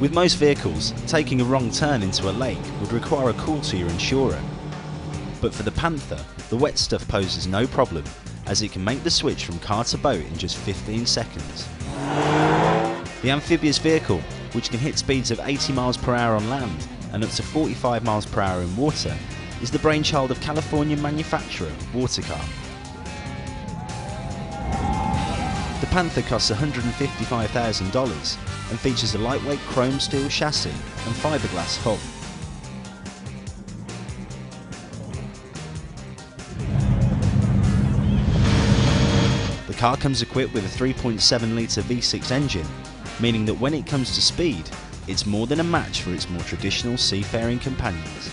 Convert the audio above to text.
With most vehicles, taking a wrong turn into a lake would require a call to your insurer. But for the Panther, the wet stuff poses no problem as it can make the switch from car to boat in just 15 seconds. The amphibious vehicle, which can hit speeds of 80 miles per hour on land and up to 45 miles per hour in water, is the brainchild of California manufacturer Watercar. Panther costs $155,000 and features a lightweight chromoly steel chassis and fiberglass hull. The car comes equipped with a 3.7 litre V6 engine, meaning that when it comes to speed, it's more than a match for its more traditional seafaring companions.